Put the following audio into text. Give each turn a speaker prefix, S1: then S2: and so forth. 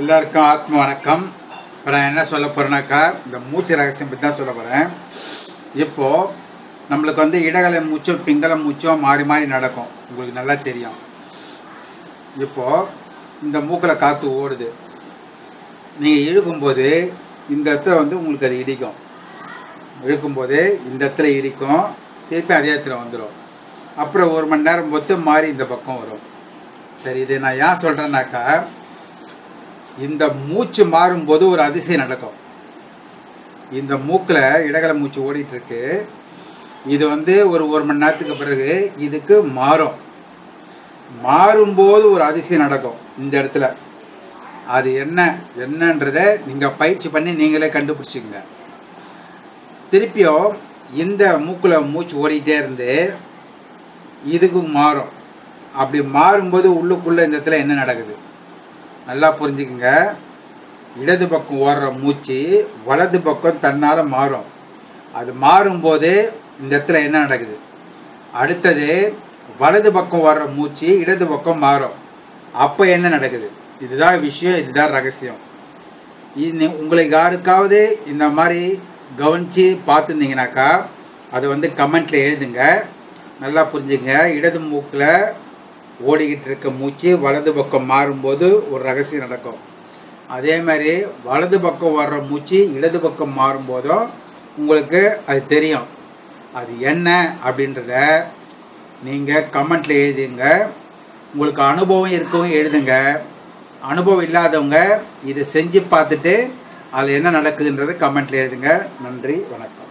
S1: எல்லாருக்கும் ஆத்ம வணக்கம். இப்போ நான் என்ன சொல்ல போகிறேன்னாக்கா இந்த மூச்சு ரகசியம் பற்றி தான் சொல்ல போகிறேன் இப்போது நம்மளுக்கு வந்து இடகலை மூச்சும் பிங்கள மூச்சும் மாறி மாறி நடக்கும். உங்களுக்கு நல்லா தெரியும். இப்போது இந்த மூக்கில் காற்று ஓடுது. நீங்கள் இழுக்கும்போது இந்த இடத்துல வந்து உங்களுக்கு அது இடிக்கும். இழுக்கும்போது இந்த இடத்துல இடிக்கும். திருப்பி அதே இடத்துல வந்துடும் அப்புறம் ஒரு மணி நேரம் பொறுத்து மாறி இந்த பக்கம் வரும். சரி இது நான் ஏன் சொல்கிறேன்னாக்கா இந்த மூச்சு மாறும்போது ஒரு அதிசயம் நடக்கும். இந்த மூக்கில் இடகலை மூச்சு ஓடிட்டு இருக்கு இது வந்து ஒரு ஒரு மணி நேரத்துக்கு பிறகு இதுக்கு மாறும். மாறும்போது ஒரு அதிசயம் நடக்கும் இந்த இடத்துல. அது என்ன என்னன்றத நீங்கள் பயிற்சி பண்ணி நீங்களே கண்டுபிடிச்சிங்க திருப்பியும் இந்த மூக்கில் மூச்சு ஓடிக்கிட்டே இருந்து இதுக்கு மாறும். அப்படி மாறும்போது உள்ளுக்குள்ளே இந்த இடத்துல என்ன நடக்குது? நல்லா புரிஞ்சுக்குங்க. இடது பக்கம் ஓடுற மூச்சு வலது பக்கம் தன்னால் மாறும். அது மாறும்போது இந்த இடத்துல என்ன நடக்குது? அடுத்தது வலது பக்கம் ஓடுற மூச்சு இடது பக்கம் மாறும். அப்போ என்ன நடக்குது? இதுதான் விஷயம் இதுதான் ரகசியம். இது உங்களுக்கு யாருக்காவது இந்த மாதிரி கவனித்து பார்த்துருந்தீங்கனாக்கா அதை வந்து கமெண்ட்டில் எழுதுங்க. நல்லா புரிஞ்சுங்க இடது மூக்கில் ஓடிக்கிட்டு இருக்க மூச்சு வலது பக்கம் மாறும்போது ஒரு ரகசியம் நடக்கும். அதே மாதிரி வலது பக்கம் வர்ற மூச்சு இடது பக்கம் மாறும்போதும் உங்களுக்கு அது தெரியும். அது என்ன அப்படின்றத நீங்கள் கமெண்ட்டில் எழுதுங்க. உங்களுக்கு அனுபவம் இருக்கவும் எழுதுங்க. அனுபவம் இல்லாதவங்க இதை செஞ்சு பார்த்துட்டு அதில் என்ன நடக்குதுன்றதை கமெண்ட்டில் எழுதுங்க. நன்றி வணக்கம்.